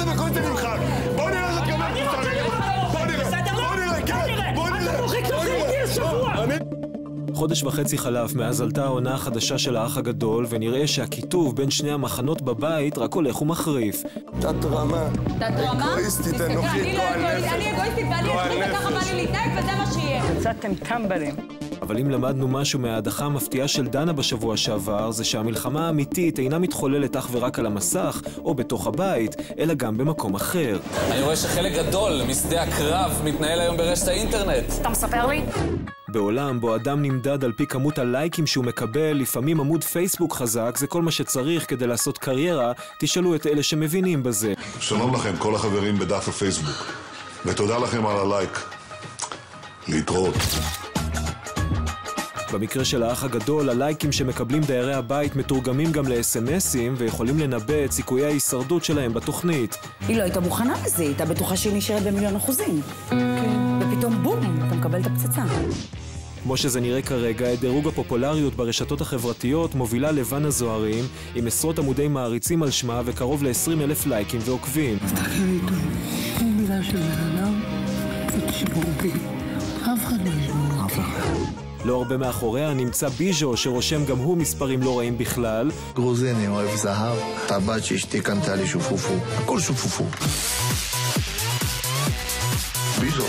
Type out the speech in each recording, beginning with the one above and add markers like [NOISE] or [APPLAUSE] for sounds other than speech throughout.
עשר דקות זה נמחק. בוא נראה איך את גמרת אני רוצה אותנו. לראות. בוא נראה, בוא נראה, בוא כן, נראה. בוא אתה נראה. מוחק בוא נראה. השבוע. אני- חודש וחצי חלף מאז עלתה העונה החדשה של האח הגדול, ונראה שהקיטוב בין שני המחנות בבית רק הולך ומחריף. תת רמה. תת רמה? אגואיסטית, אנוכית, אני לא גועל אגואיסטית, נפש. אני אגואיסטית ואני אצלי וככה בא. לי להתנהג וזה מה שיהיה. יצאתם טמבלים. אבל אם למדנו משהו מההדחה המפתיעה של דנה בשבוע שעבר, זה שהמלחמה האמיתית אינה מתחוללת אך ורק על המסך או בתוך הבית, אלא גם במקום אחר. אני רואה שחלק גדול משדה הקרב מתנהל היום ברשת האינטרנט. אתה מספר לי? בעולם בו אדם נמדד על פי כמות הלייקים שהוא מקבל, לפעמים עמוד פייסבוק חזק זה כל מה שצריך כדי לעשות קריירה, תשאלו את אלה שמבינים בזה. שלום לכם, כל החברים בדף הפייסבוק, ותודה לכם על הלייק. להתראות. במקרה של האח הגדול, הלייקים שמקבלים דיירי הבית מתורגמים גם ל-SMSים ויכולים לנבא את סיכויי ההישרדות שלהם בתוכנית. היא לא הייתה מוכנה לזה, היא הייתה בטוחה שהיא נשארת במיליון אחוזים. ופתאום בום, אתה מקבל את הפצצה. כמו שזה נראה כרגע, את דירוג הפופולריות ברשתות החברתיות מובילה לבנה הזוהרים עם עשרות עמודי מעריצים על שמה וקרוב ל-20 אלף לייקים ועוקבים. אף אחד לא ישמע אותי. לא הרבה מאחוריה נמצא ביז'ו שרושם גם הוא מספרים לא רעים בכלל, גרוזיני אוהב זהב, הבת שאשתי קנתה לי שופופו, הכל שופופו. ביזו.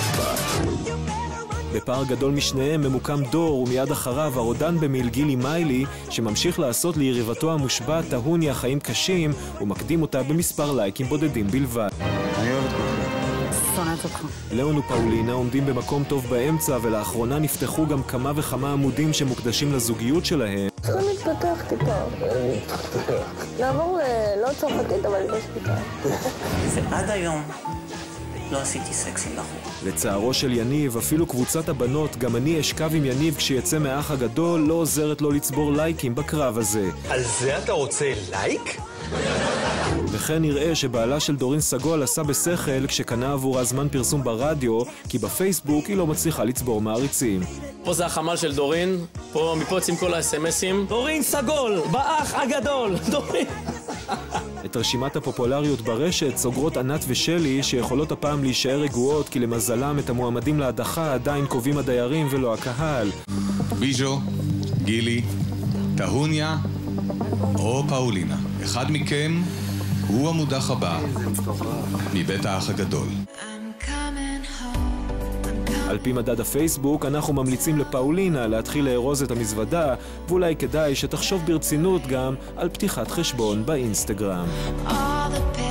בפער גדול משניהם ממוקם דור ומיד אחריו הרודן במיל גילי מיילי שממשיך לעשות ליריבתו המושבעת טהוניה חיים קשים ומקדים אותה במספר לייקים בודדים בלבד. שונאת אותך. ליאון ופאולינה עומדים במקום טוב באמצע ולאחרונה נפתחו גם כמה וכמה עמודים שמוקדשים לזוגיות שלהם צריכים להתפתח טיפה. לעבור ל... לא צרפתית, אבל יש טיפה. ועד היום לא עשיתי סקס עם בחור. לצערו של יניב, אפילו קבוצת הבנות, גם אני אשכב עם יניב כשיצא מהאח הגדול, לא עוזרת לו לצבור לייקים בקרב הזה. על זה אתה רוצה לייק? וכן נראה שבעלה של דורין סגול עשה בשכל כשקנה עבורה זמן פרסום ברדיו, כי בפייסבוק היא לא מצליחה לצבור מעריצים. פה זה החמ"ל של דורין, פה מפה יוצאים כל האס.אם.אסים. דורין סגול, באח הגדול, [LAUGHS] דורין. את רשימת הפופולריות ברשת סוגרות ענת ושלי, שיכולות הפעם להישאר רגועות כי למזלם את המועמדים להדחה עדיין קובעים הדיירים ולא הקהל. ביז'ו, גילי, טהוניה או פאולינה. אחד מכם הוא המודח הבא מבית האח הגדול. על פי מדד הפייסבוק, אנחנו ממליצים לפאולינה להתחיל לארוז את המזוודה, ואולי כדאי שתחשוב ברצינות גם על פתיחת חשבון באינסטגרם. All the